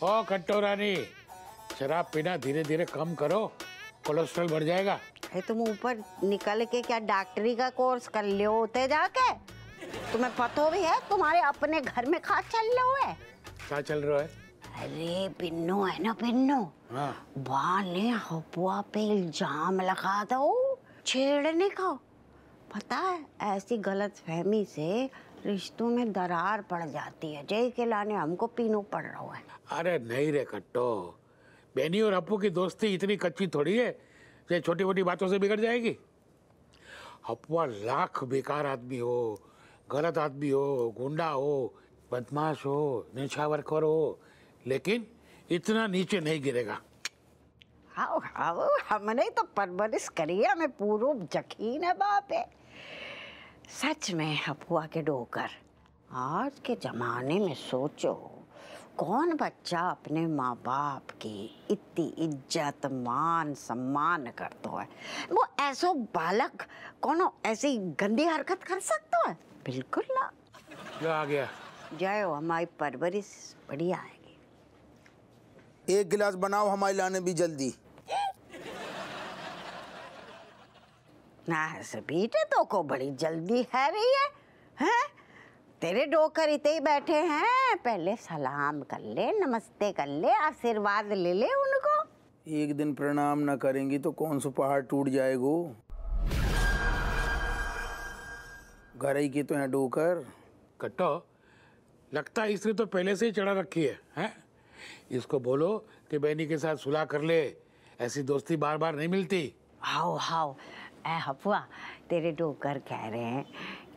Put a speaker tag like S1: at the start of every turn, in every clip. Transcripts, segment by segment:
S1: ओ कट्टो रानी शराब पीना धीरे धीरे कम करो कोलेस्ट्रॉल बढ़ जाएगा।
S2: अरे तुम ऊपर निकल के क्या डॉक्टरी का कोर्स कर लियो होते जाके? तुम्हें पतो भी है तुम्हारे अपने घर में खा चल लो है?
S1: क्या चल रहा है?
S2: अरे पिन्नो है ना पिन्नो?
S1: हाँ।
S2: वाले हपुआ पे इल्ज़ाम लगा दो छेड़ने का। पता है ऐसी गलत फहमी से रिश्तों में दरार पड़ जाती है। जय के लाने हमको पीनो पड़ रहा है।
S1: अरे नहीं रे कट्टो। बेनी और अप्पू की दोस्ती इतनी कच्ची थोड़ी है ये छोटी मोटी बातों से बिगड़ जाएगी। अप्पुआ लाख बेकार आदमी हो गलत आदमी हो गुंडा हो बदमाश हो निछावरखोर हो लेकिन इतना नीचे नहीं गिरेगा।
S2: आओ आओ हमने तो परवरिश करी है हमें पूर्व यकीन है बाप है सच में हपुआ के डोकर। आज के जमाने में सोचो कौन बच्चा अपने माँ बाप की इतनी इज़्ज़त मान सम्मान करता है? वो ऐसो बालक कौन ऐसी गंदी हरकत कर सकता है? बिल्कुल ना।
S1: जो आ गया।
S2: जय हो हमारी परवरिश बढ़िया आएगी।
S3: एक गिलास बनाओ हमारे लाने भी जल्दी।
S2: बेटे तो को बड़ी जल्दी है रही है हैं? तेरे डोकर इतने ही बैठे हैं। पहले सलाम कर ले नमस्ते कर ले आशीर्वाद ले ले उनको।
S3: एक दिन प्रणाम न करेंगी तो कौन सा पहाड़ टूट जाएगो? घर ही के तो हैं डोकर।
S1: कट्टो लगता है इसने तो पहले से ही चढ़ा रखी है हैं? इसको बोलो कि बहनी के साथ सुलह कर ले। ऐसी दोस्ती बार बार नहीं मिलती।
S2: हाओ हाओ ए हफुआ तेरे डोकर कह रहे हैं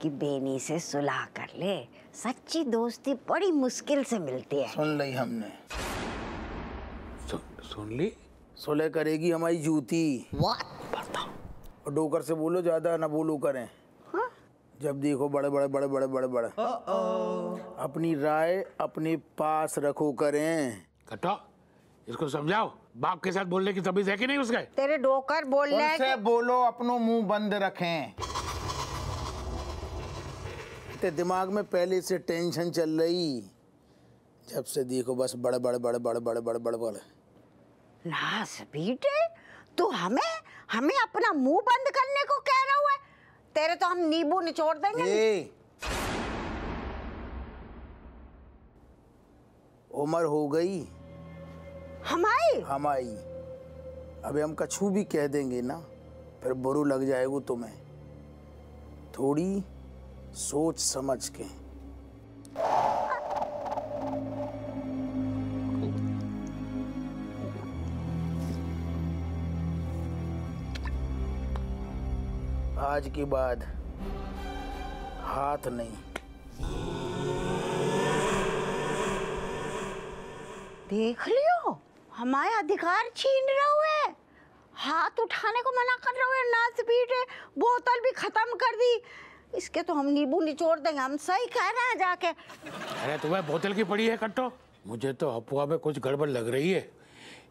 S2: कि बेनी से सुलह कर ले। सच्ची दोस्ती बड़ी मुश्किल से मिलती है।
S3: सुन ली हमने।
S1: सु, सुन ली?
S3: सुलह करेगी हमारी जूती। और डोकर से बोलो ज़्यादा ना बोलो करें। जब देखो बड़े बड़े बड़े बड़े बड़े बड़े। अपनी राय अपने पास रखो करें।
S1: कट्टो इसको समझाओ। बाप के साथ बोलने की तमीज है कि नहीं उसके?
S2: तेरे डोकर बोल रहे हैं
S3: उनसे बोलो अपनो मुँह बंद रखें। ते दिमाग में पहले से टेंशन चल रही। जब से देखो बस बड़े बड़े बड़े बड़े बड़े बड़े बड़े बड़े
S2: नास बेटे तू हमें हमें अपना मुँह बंद करने को कह रहा है। तेरे तो हम नींबू निचोड़ देंगे।
S3: ए। उम्र हो गई।
S2: हमारी
S3: हमारी अबे हम कछू भी कह देंगे ना फिर बुरू लग जाएगा तुम्हें। थोड़ी सोच समझ के। आज के बाद हाथ नहीं।
S2: देख लियो। हमारे अधिकार छीन रहे है। हाथ उठाने को मना कर रहे हो नाच पीटे बोतल भी खत्म कर दी। इसके तो हम नींबू निचोड़ देंगे हम सही कह रहे हैं जाके।
S1: अरे तुम्हें बोतल की पड़ी है कट्टो। मुझे तो अफवाह में कुछ गड़बड़ लग रही है।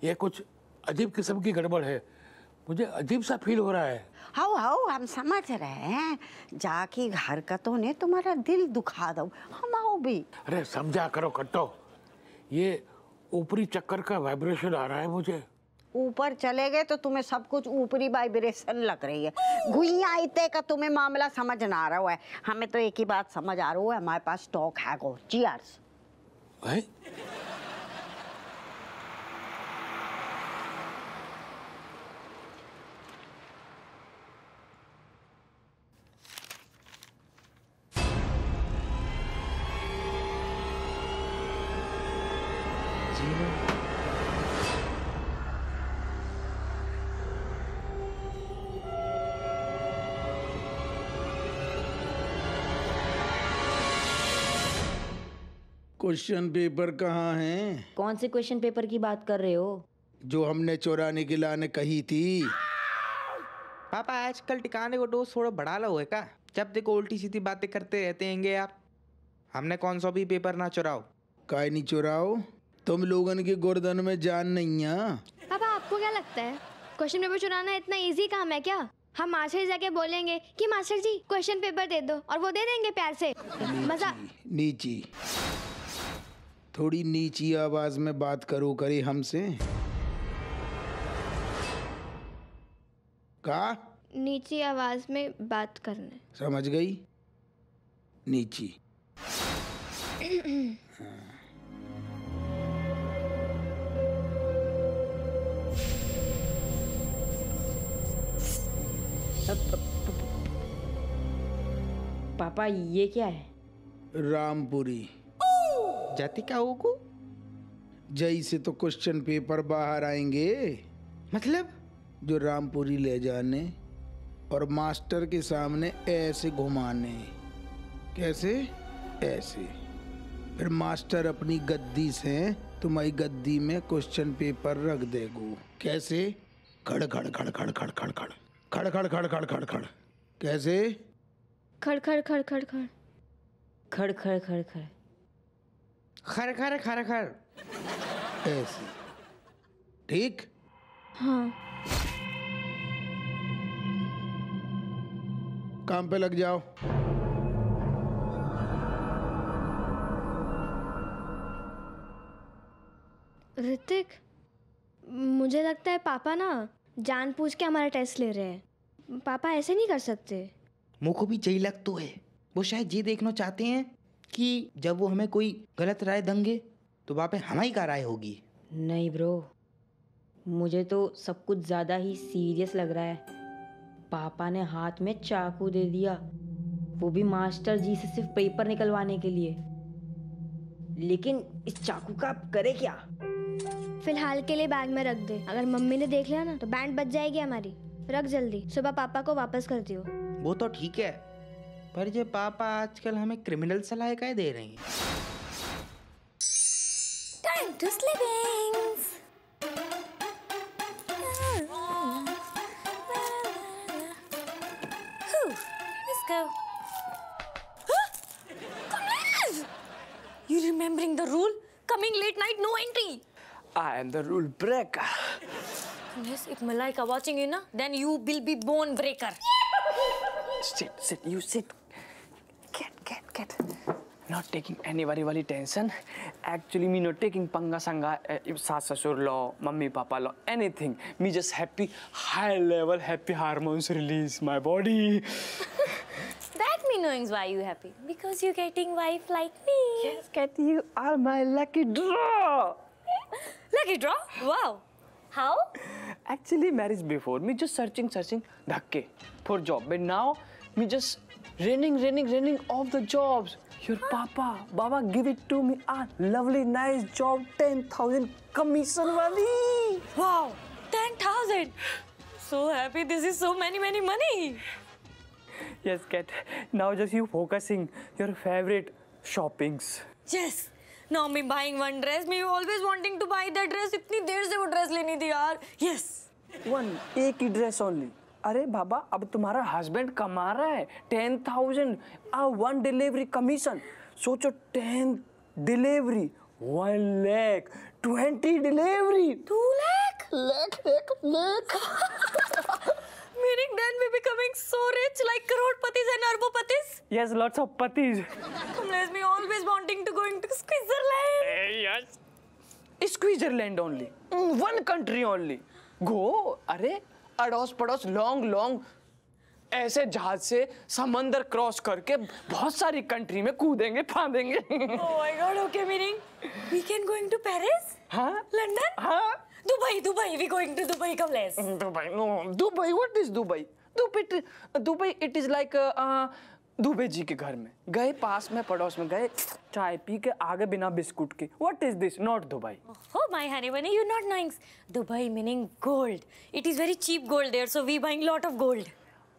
S1: ये कुछ अजीब किस्म की गड़बड़ है। मुझे अजीब सा फील हो रहा है।
S2: हाउ हाउ हम समझ रहे हैं। जाकी हरकतों ने तुम्हारा दिल दुखा दो। हम आओ भी।
S1: अरे समझा करो कट्टो। ये ऊपरी चक्कर का वाइब्रेशन आ रहा है मुझे।
S2: ऊपर चले गए तो तुम्हें सब कुछ ऊपरी वाइब्रेशन लग रही है। गुइया इतने का तुम्हें मामला समझ ना आ रहा है। हमें तो एक ही बात समझ आ रहा है हमारे पास स्टॉक है गो।
S1: हैं?
S3: क्वेश्चन पेपर कहाँ हैं?
S4: कौन से क्वेश्चन पेपर की बात कर रहे हो?
S3: जो हमने चोराने की लाने कही थी।
S5: पापा आजकल टिकाने को डोज थोड़ा बढ़ा लो है का जब देखो उल्टी सीधी बातें करते रहते हैंगे आप। हमने कौन सा भी पेपर ना चुराओ।
S3: काय नहीं चुराओ? तुम लोगन के गर्दन में जान नहीं है
S6: पापा आपको क्या लगता है? क्वेश्चन पेपर चुराना इतना इजी काम है क्या? हम मास्टर जाके बोलेंगे कि मास्टर जी क्वेश्चन पेपर दे दो और वो दे देंगे प्यार से। मज़ा
S3: नीची। थोड़ी नीची आवाज़ में बात करो करे हमसे। का?
S6: नीची आवाज़ में बात करने।
S3: समझ गई? नीची।
S4: पापा ये क्या है?
S3: रामपुरी।
S5: जाति क्या होगो
S3: जई से तो क्वेश्चन पेपर बाहर आएँगे
S5: मतलब
S3: जो रामपुरी ले जाने और मास्टर के सामने ऐसे घुमाने कैसे ऐसे फिर मास्टर अपनी गद्दी से तुम्हारी गद्दी में क्वेश्चन पेपर रख देगो कैसे खड़ खड़ खड़ खड़ खड़ खड़ खड़ खड़ खड़ खड़ खड़ खड़ खड़ कैसे
S6: खड़ खड़ खड़ खड़ खड़
S4: खड़ खड़ खड़ खड़
S5: खर खर खर खर।
S3: ऐसे। ठीक?
S6: हाँ।
S3: काम पे लग जाओ।
S6: ऋतिक मुझे लगता है पापा ना जानबूझ के हमारा टेस्ट ले रहे हैं। पापा ऐसे नहीं कर सकते।
S5: मुझ को भी यही लग तो है। वो शायद ये देखना चाहते हैं। कि जब वो हमें कोई गलत राय देंगे तो वहाँ पे हमारी का राय होगी?
S4: नहीं ब्रो। मुझे तो सब कुछ ज़्यादा ही सीरियस लग रहा है। पापा ने हाथ में चाकू दे दिया वो भी मास्टर जी से सिर्फ़ पेपर निकलवाने के लिए। लेकिन इस चाकू का आप करे क्या?
S6: फ़िलहाल के लिए बैग में रख दे। अगर मम्मी ने देख लिया ना तो बैंड बच जाएगी हमारी। रख जल्दी सुबह पापा को वापस कर दियो।
S5: वो तो ठीक है। पर ये पापा आजकल हमें क्रिमिनल सलाह क्या दे रहे हैं
S7: Time to sleepings. Let's go. Kamlesh! You remembering the rule? Coming late night, no entry.
S8: I am the rule breaker.
S7: Yes, if Malaika watching you, na, then you will be bone breaker.
S8: Sit, sit, you sit. Get, get, get. Not taking anybody wali tension. Actually, me not taking panga sanga, uh, saas sasur law, mummy papa law, anything. Me just happy, high level, happy hormones release my body.
S7: That me knowing why you happy. Because you getting wife like me.
S8: Yes, Kat, you are my lucky draw.
S7: Lucky draw. Wow. How?
S8: Actually, marriage before, me just searching, searching, dhakke for job. But now, me just running, running, running off the jobs. Your papa, Baba, give it to me. Ah, lovely, nice job, 10,000 commission wali.
S7: Wow. 10,000. So happy. This is so many, many money.
S8: Yes, Kat. Now just you focusing your favorite shoppings.
S7: Yes. Now me buying one dress. Me always wanting to buy that dress. इतनी देर से वो dress लेनी थी यार. Yes.
S8: One एक ही dress only अरे बाबा अब तुम्हारा हस्बैंड कमा रहा है टेन थाउज़ेंड आ वन डिलीवरी कमीशन सोचो ten delivery one lakh twenty delivery
S7: two lakh?
S8: Lakh lakh lakh.
S7: Meaning then we becoming so rich like करोड़पतिज and अरबपतिज
S8: यस लॉट्स ऑफ़ पतिज।
S7: तुम लेज me always wanting to going
S8: to Switzerland a only one country only go अरे अड़ोस पड़ोस long long ऐसे जहाज़ से समंदर क्रॉस करके बहुत सारी कंट्री में कूदेंगे फांदेंगे।
S7: Okay meaning we can going to Paris
S8: हाँ।
S7: लंदन
S8: हाँ।
S7: Dubai Dubai we going to Dubai come less
S8: Dubai no Dubai what is Dubai Dubai, Dubai, it is like uh, uh Dubey ji के घर में गए पास में पड़ोस में गए चाय पी के आगे बिना बिस्कुट के what is this not Dubai
S7: Oh my honey bunny, you not knowing Dubai meaning gold. It is very cheap gold there, so we buying lot of gold.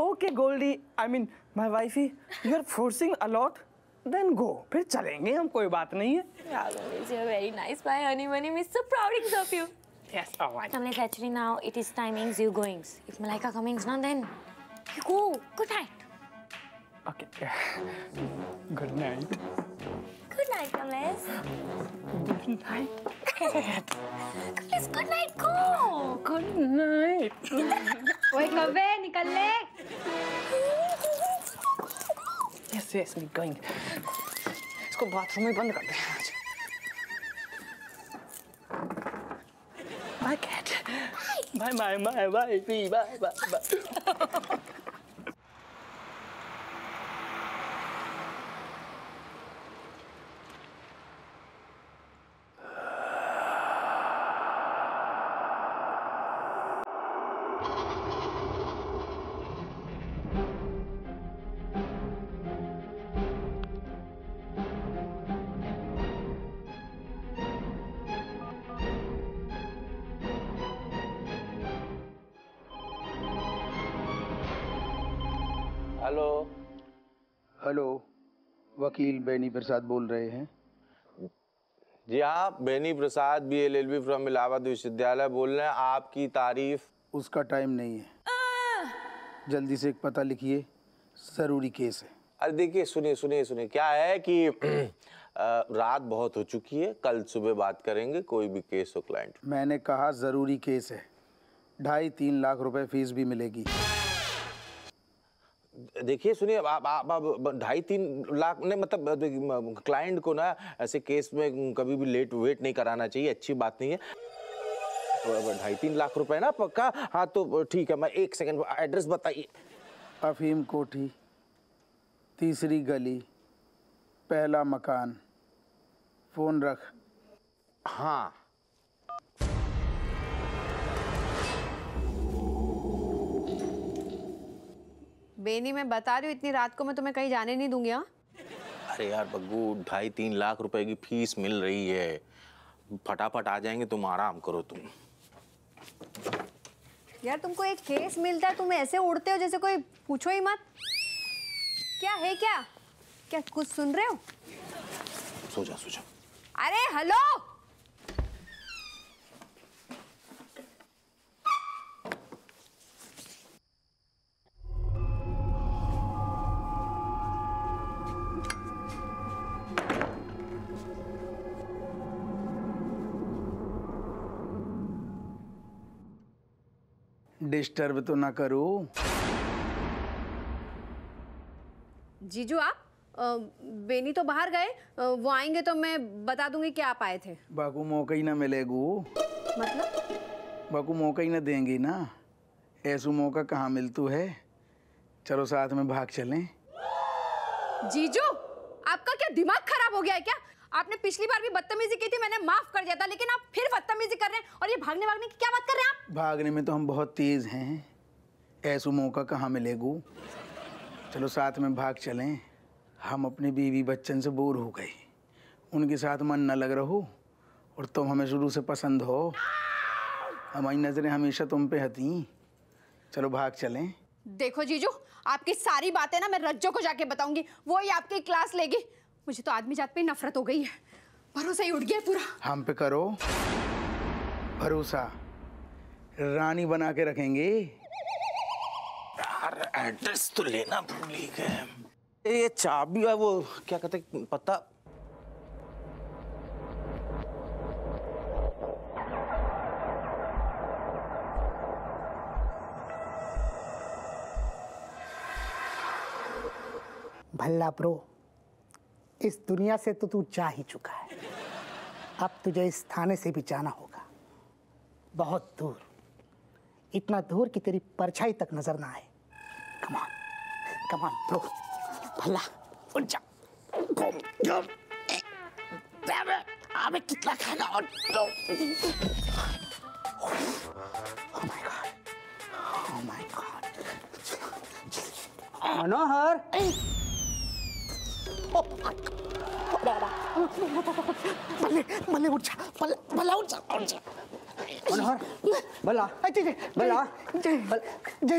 S8: Okay goldie I mean my wifey you are forcing a lot then go फिर चलेंगे हम कोई बात नहीं है
S7: Kamlesh, you're very nice. My honey bunny, me so proud of you.
S8: Yes alright
S7: Kamlesh, actually now it is timings you goings. If Malaika comings now, then you go. Good night.
S8: Okay. Good night.
S7: Good night, Thomas.
S8: Good night.
S7: Kamlesh, good night, go.
S4: Good night. Wait, Kaveh,
S8: nikal. Yes, yes, I'm going. Let's go बंद कर दे आज। My cat. Bye, bye, bye, bye, bye, bye, bye.
S3: Hello. Hello वकील बेनी प्रसाद बोल रहे हैं।
S9: जी हाँ Beni Prasad B L L B from Allahabad विश्वविद्यालय बोल रहे हैं। आपकी तारीफ़?
S3: उसका टाइम नहीं है। जल्दी से एक पता लिखिए ज़रूरी केस है।
S9: अरे देखिए सुनिए सुनिए सुनिए। क्या है कि रात बहुत हो चुकी है कल सुबह बात करेंगे कोई भी केस हो क्लाइंट।
S3: मैंने कहा ज़रूरी केस है। ढाई तीन लाख रुपए फ़ीस भी मिलेगी।
S9: देखिए सुनिए आप आप ढाई तीन लाख नहीं मतलब क्लाइंट को ना ऐसे केस में कभी भी लेट वेट नहीं कराना चाहिए अच्छी बात नहीं है। ढाई तीन लाख रुपए ना पक्का? हाँ तो ठीक है मैं एक सेकंड एड्रेस बताइए।
S3: अफीम कोठी तीसरी गली पहला मकान फ़ोन रख।
S9: हाँ।
S10: बेनी मैं बता रही हूँ इतनी रात को मैं तुम्हें कहीं जाने नहीं दूँगी हाँ?
S9: अरे यार बग्गू ढाई तीन लाख रुपए की फ़ीस मिल रही है। फटाफट आ जाएँगे तुम आराम करो तुम।
S10: यार तुमको एक केस मिलता है तुम ऐसे उड़ते हो जैसे कोई पूछो ही मत। क्या है क्या? क्या कुछ सुन रहे हो?
S9: सो जा सो जा।
S10: अरे हेलो!
S3: डिस्टर्ब तो ना करो।
S10: जीजू आप बेनी तो बाहर गए वो आएँगे तो मैं बता दूँगी कि आप आए थे।
S3: बाकू मौका ही ना मिलेगू।
S10: मतलब?
S3: बाकू मौका ही ना देंगी ना। ऐसू मौका कहाँ मिलतू है? चलो साथ में भाग चलें।
S10: जीजू आपका क्या दिमाग खराब हो गया है क्या? आपने पिछली बार भी बदतमीजी की थी मैंने माफ़ कर दिया था लेकिन आप फिर बदतमीजी कर रहे हैं और ये भागने भागने की क्या बात कर रहे हैं आप?
S3: भागने में तो हम बहुत तेज हैं। ऐसू मौका कहाँ मिलेगू? चलो साथ में भाग चलें। हम अपने बीवी बच्चन से बोर हो गए। उनके साथ मन न लग रहो और तुम हमें शुरू से पसंद हो। हमारी नज़रें हमेशा तुम पे हती। चलो भाग चलें।
S10: देखो जीजू आपकी सारी बातें ना मैं रज्जो को जाके बताऊँगी। वो ही आपकी क्लास लेगी। मुझे तो आदमी जात पे नफरत हो गई है। भरोसा ही उठ गया पूरा।
S3: हम पे करो। भरोसा। रानी बना के रखेंगे।
S9: यार एड्रेस तो लेना भूल ही गए ये चाबी है वो क्या कहते पता
S11: भल्ला ब्रो इस दुनिया से तो तू जा ही चुका है। अब तुझे इस थाने से भी जाना होगा। बहुत दूर। इतना दूर कि तेरी परछाई तक नज़र ना आए। कमान कमान ब्रो भल्ला उठ जा। अबे कितना खाना और Oh my God. Oh my God.
S8: Manohar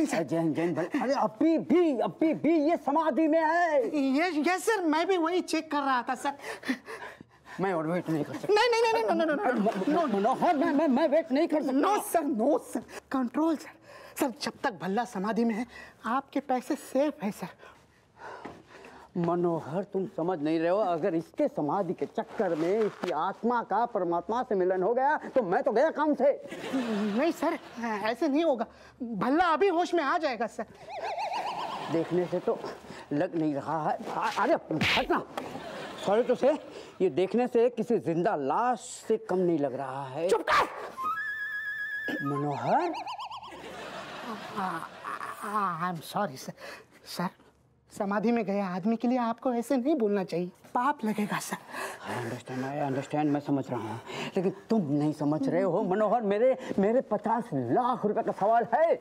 S11: sir
S8: ये समाधि में है
S11: यस सर मैं भी वही चेक कर रहा था सर
S8: मैं और वेट नहीं कर सकता
S11: नहीं नहीं नहीं नो नो नो नो
S8: मैं मैं मैं वेट नहीं कर सकता
S11: no sir no sir control sir sir जब तक भल्ला समाधि में है आपके पैसे सेफ़ है सर
S8: मनोहर तुम समझ नहीं रहे हो। अगर इसके समाधि के चक्कर में इसकी आत्मा का परमात्मा से मिलन हो गया तो मैं तो गया काम से।
S11: नहीं सर ऐसे नहीं होगा। भल्ला अभी होश में आ जाएगा सर।
S8: देखने से तो लग नहीं रहा है। अरे हटना सॉरी तो से ये देखने से किसी ज़िंदा लाश से कम नहीं लग रहा है।
S11: चुप कर! Manohar? I am sorry sir sir समाधि में गए आदमी के लिए आपको ऐसे नहीं बोलना चाहिए। पाप लगेगा सर।
S12: अंडरस्टैंड आई अंडरस्टैंड मैं समझ रहा हूँ। लेकिन तुम नहीं समझ रहे हो, मनोहर, मेरे मेरे पचास लाख रुपए का सवाल है।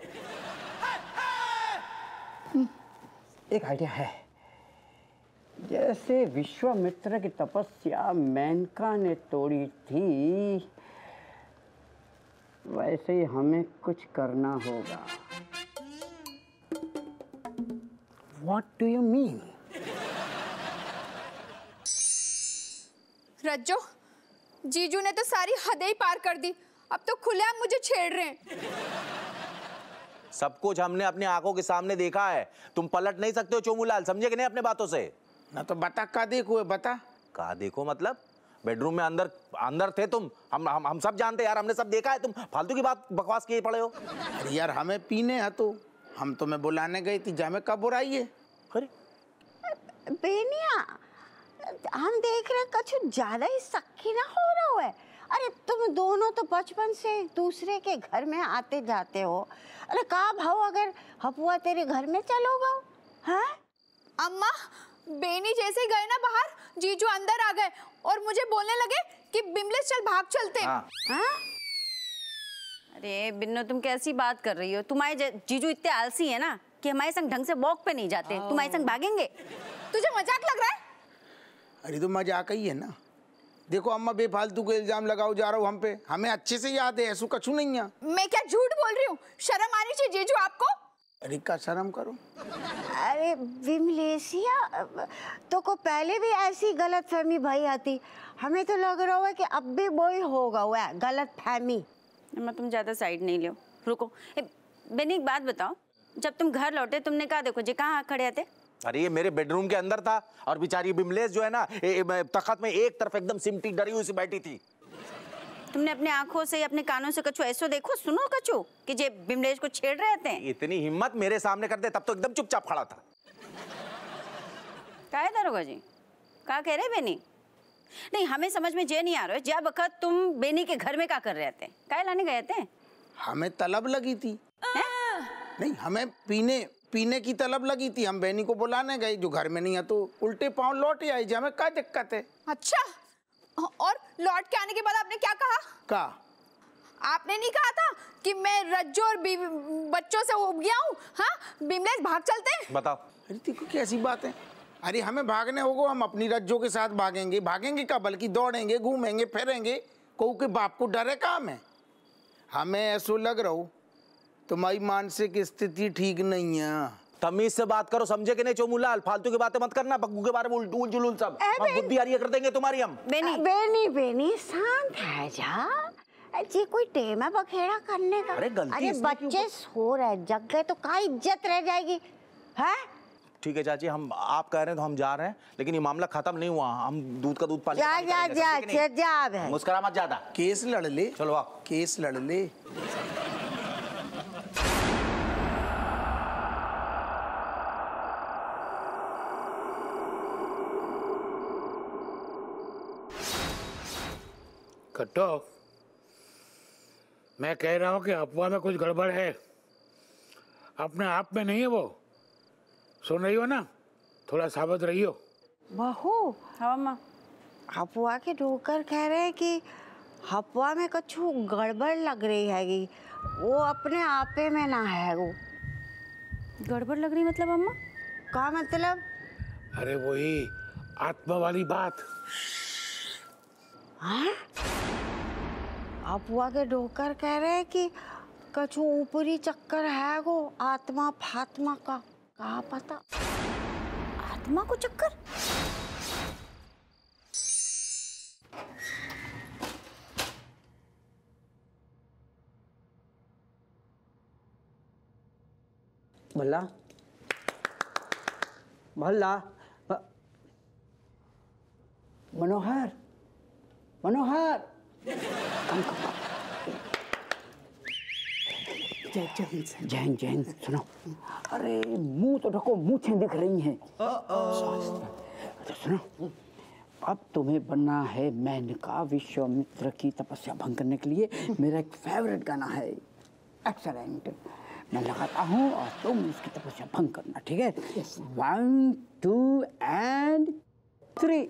S12: एक आइडिया है। जैसे विश्वामित्र की तपस्या मेनका ने तोड़ी थी, वैसे ही हमें कुछ करना होगा।
S11: What do you mean
S10: Rajjo जीजू ने तो सारी हदें ही पार कर दी। अब तो खुले आप मुझे छेड़ रहे हैं।
S9: सब कुछ हमने अपनी आँखों के सामने देखा है। तुम पलट नहीं सकते हो चोमूलाल समझे कि नहीं अपने बातों से?
S3: ना तो बता का देखो बता।
S9: कहा देखो मतलब? बेडरूम में अंदर अंदर थे तुम। हम हम हम सब जानते यार हमने सब देखा है तुम। फालतू की बात बकवास किए पड़े हो।
S3: अरे यार हमें पीने हैं तो। हम तो मैं बुलाने गई थी जामे कब बुराई है?
S9: अरे।
S2: बेनिया हम देख रहे कछु ज़्यादा ही सख्ती ना हो रहा है। अरे तुम दोनों तो बचपन से दूसरे के घर में आते जाते हो। अरे का भाव अगर हपुआ तेरे घर में चलो गो हैं?
S10: अम्मा बेनी जैसे गए ना बाहर जीजू अंदर आ गए और मुझे बोलने लगे कि बिमलेश चल भाग चलते।
S9: हाँ।
S2: हाँ?
S13: अरे बिन्नो तुम कैसी बात कर रही हो? तुम्हारे जीजू इतने आलसी है ना कि हमारे संग ढंग से वॉक पे नहीं जाते। तुम्हारे संग भागेंगे?
S10: तुझे मज़ाक लग रहा है?
S3: अरे तो मज़ाक ही है ना। देखो अम्मा बेफालतू को इल्ज़ाम लगाओ जा रहा हूँ हम पे। हमें अच्छे से याद है ऐसा कछु नहीं है।
S10: मैं क्या झूठ बोल रही हूँ? शर्म आनी चाहिए जीजू आपको?
S3: अरे का शर्म करो?
S2: अरे विमलेशिया तो को पहले भी ऐसी गलत फहमी भाई आती। हमें तो लग रहा है कि अब भी वही होगा हुआ गलत फहमी
S13: मैं तुम ज़्यादा साइड नहीं लो रुको। बेनी एक बात बताओ। जब तुम घर लौटे तुमने कहा देखो जी कहाँ खड़े थे
S9: अरे ये मेरे बेडरूम के अंदर था और बेचारी बिमलेश जो है ना तखत में एक तरफ़ एकदम सिमटी डरी हुई सी बैठी थी।
S13: तुमने अपने आँखों से अपने कानों से कछु ऐसो देखो सुनो कछु कि जे बिमलेश को छेड़ रहे थे
S9: इतनी हिम्मत मेरे सामने कर दे तब तो एकदम चुपचाप खड़ा था।
S13: का है दारोगा जी? कहा कह रहे बेनी? नहीं हमें समझ में जे नहीं आ रहा है। जब वक्त तुम बेनी के घर में क्या कर रहे थे काय लाने गए थे
S3: हमें तलब लगी थी। नहीं हमें पीने पीने की तलब लगी थी। हम बेनी को बुलाने गए जो घर में नहीं है तो उल्टे पाँव लौट आई जी। हमें क्या दिक्कत है?
S10: अच्छा और लौट के आने के बाद आपने क्या कहा?
S3: का
S10: आपने नहीं कहा था कि मैं रज्जो और बच्चों से उब गया हूँ? हाँ बिमलेश भाग चलते
S9: बताओ।
S3: अरे देखो कैसी बात है? अरे हमें भागने होगा हम अपनी रज्जों के साथ भागेंगे। भागेंगे का बल्कि दौड़ेंगे घूमेंगे फिरेंगे। कहू के बाप को डरे काम है? हमें ऐसो लग रहा हो तुम्हारी मानसिक स्थिति ठीक नहीं है।
S9: तमीज से बात करो समझे कि नहीं चोमूलाल फालतू की बातें मत करना बग्गू के बारे में उल्टूल जुलूल सब। बुद्धि हरिया कर देंगे तुम्हारी हम।
S2: बेनी। बेनी बेनी शांत है जा। जी कोई टेमा बखेड़ा करने का?
S9: अरे गलती
S2: अरे बच्चे सो रहे जग गए तो का इज़्ज़त रह जाएगी? है?
S9: ठीक है चाची हम आप कह रहे हैं तो हम जा रहे हैं लेकिन ये मामला खत्म नहीं हुआ। हम दूध का दूध पानी का
S2: जा जा जा
S9: मुस्कुरा मत ज़्यादा।
S3: केस लड़ ले।
S9: चलो आओ।
S3: केस लड़ ले।
S1: कट्टो मैं कह रहा हूँ कि अफवाह में कुछ गड़बड़ है। अपने आप में नहीं है वो। सुन रही हो ना थोड़ा सावध रहियो
S2: बहू
S13: हाँ माँ
S2: हपुआ के डोकर कह रहे हैं कि हपुआ में कुछ गड़बड़ लग रही हैगी वो अपने आपे में ना है वो
S13: गड़बड़ लग रही मतलब अम्मा
S2: का मतलब
S1: अरे वही आत्मा वाली बात
S2: हाँ हपुआ के डोकर कह रहे हैं कि कछु ऊपरी चक्कर है वो आत्मा फात्मा का कहा पता
S13: आत्मा को चक्कर
S12: भला भला ब- मनोहर मनोहर
S11: जय
S12: जय हिंद, सुनो। अरे मुँह तो ढको मूछें दिख रही हैं। अच्छा सुनो। अब तुम्हें बनना है मेनका विश्वामित्र की तपस्या भंग करने के लिए। मेरा एक फेवरेट गाना है। एक्सलेंट मैं लगाता हूँ और तुम इसकी तपस्या भंग करना ठीक है? One two and three